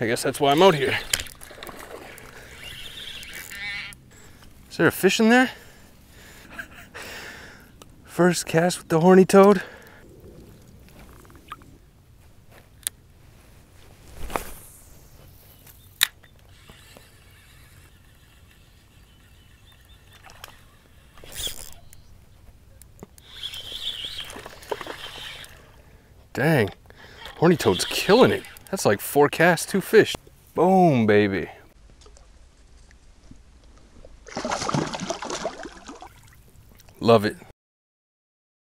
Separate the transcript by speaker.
Speaker 1: I guess that's why I'm out here. Is there a fish in there? First cast with the horny toad. Dang, horny toad's killing it. That's like four casts, two fish. Boom, baby. Love it.